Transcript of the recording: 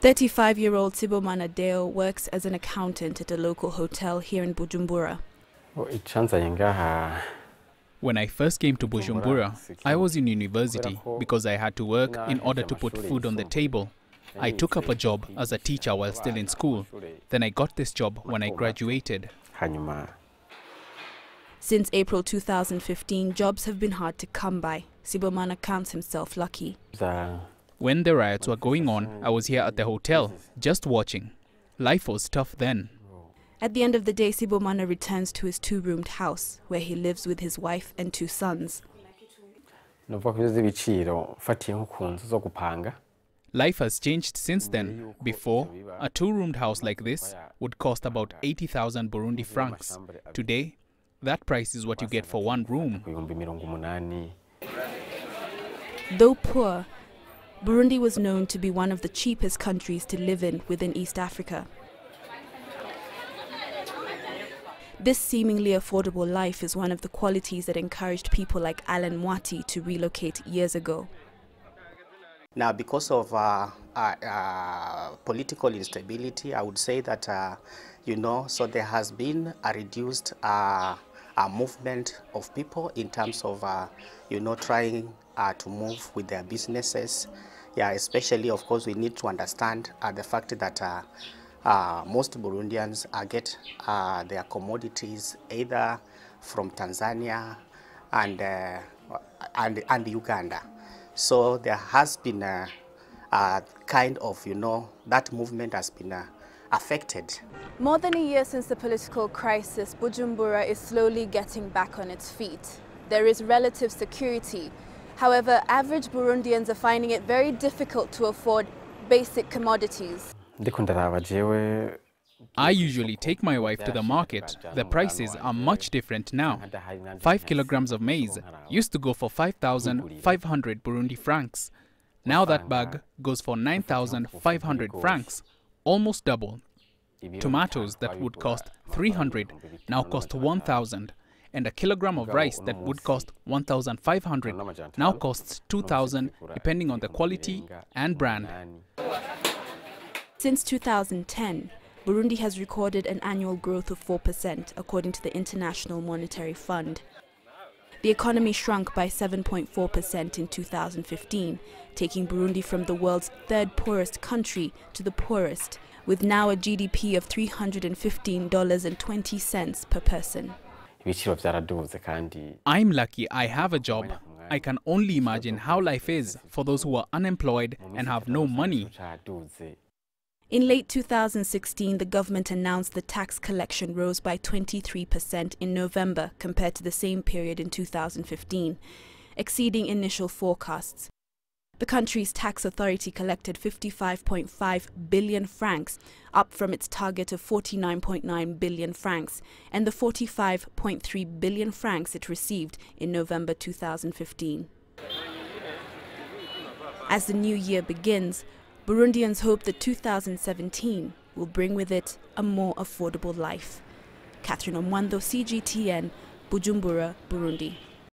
35-year-old Sibomana Deo works as an accountant at a local hotel here in Bujumbura. When I first came to Bujumbura, I was in university because I had to work in order to put food on the table. I took up a job as a teacher while still in school. Then I got this job when I graduated. Since April 2015, jobs have been hard to come by. Sibomana counts himself lucky. When the riots were going on, I was here at the hotel, just watching. Life was tough then. At the end of the day, Sibomana returns to his two-roomed house, where he lives with his wife and two sons. Life has changed since then. Before, a two-roomed house like this would cost about 80,000 Burundi francs. Today, that price is what you get for one room. Though poor, Burundi was known to be one of the cheapest countries to live in within East Africa. This seemingly affordable life is one of the qualities that encouraged people like Alan Mwati to relocate years ago. Now, because of uh, uh, uh, political instability, I would say that, uh, you know, so there has been a reduced uh, movement of people in terms of, uh, you know, trying to move with their businesses. Yeah, especially, of course, we need to understand the fact that uh, most Burundians uh, get uh, their commodities either from Tanzania and, and, and Uganda. So there has been a, a, kind of, you know, that movement has been uh, affected. More than a year since the political crisis, Bujumbura is slowly getting back on its feet. There is relative security. However, average Burundians are finding it very difficult to afford basic commodities. I usually take my wife to the market. The prices are much different now. 5 kilograms of maize used to go for 5,500 Burundi francs. Now that bag goes for 9,500 francs, almost double. Tomatoes that would cost 300 now cost 1,000 and a kilogram of rice that would cost 1,500 now costs 2,000 depending on the quality and brand. Since 2010, Burundi has recorded an annual growth of 4% according to the International Monetary Fund. The economy shrunk by 7.4% in 2015, taking Burundi from the world's third poorest country to the poorest, with now a GDP of $315.20 per person. I'm lucky I have a job. I can only imagine how life is for those who are unemployed and have no money. In late 2016, the government announced the tax collection rose by 23% in November compared to the same period in 2015, exceeding initial forecasts. The country's tax authority collected 55.5 billion francs, up from its target of 49.9 billion francs, and the 45.3 billion francs it received in November 2015. As the new year begins, Burundians hope that 2017 will bring with it a more affordable life. Kathryn Omwandho, CGTN, Bujumbura, Burundi.